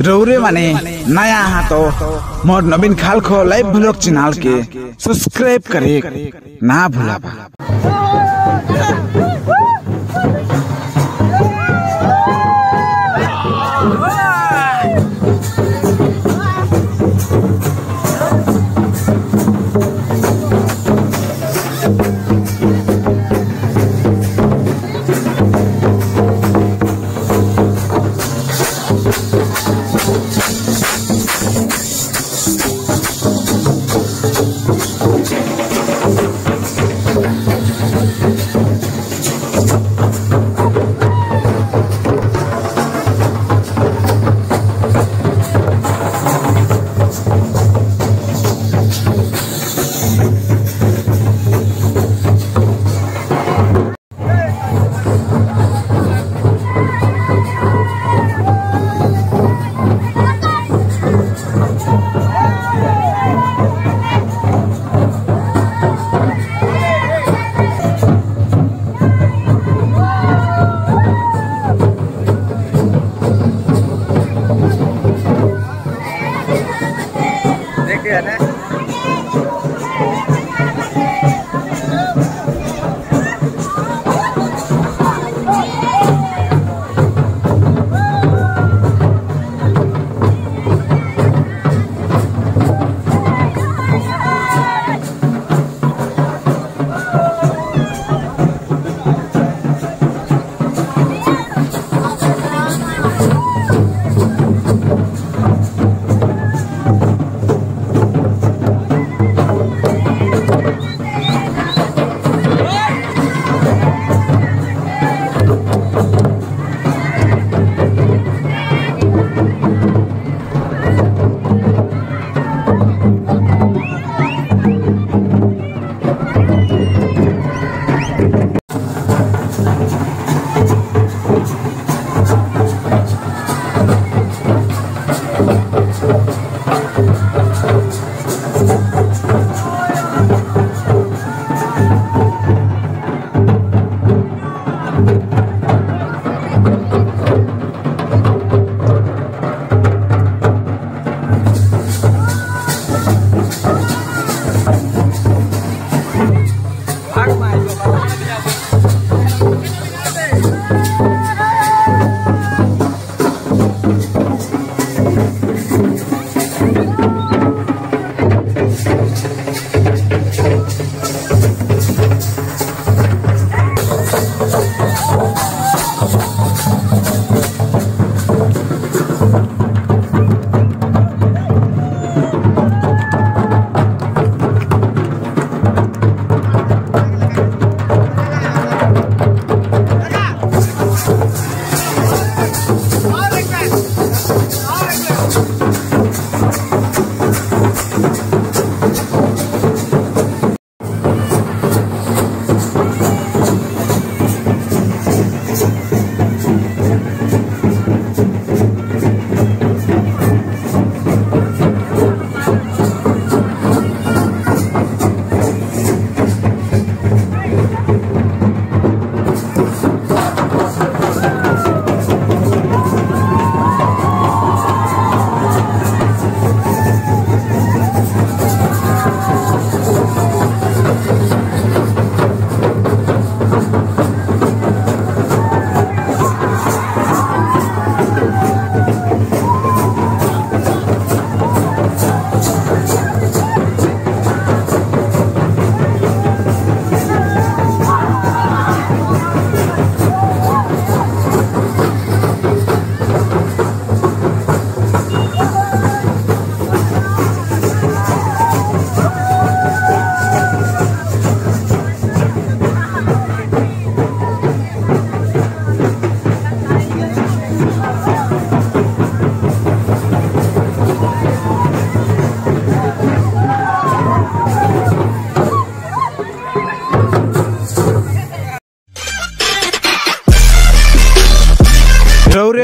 रौरे माने, नया हा तो मोर नवीन खाल को लाइव ब्लॉग चैनल के सब्सक्राइब करे, ना भूला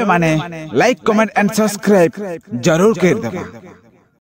माने लाइक कमेंट एंड सब्सक्राइब ज़रूर कर देवा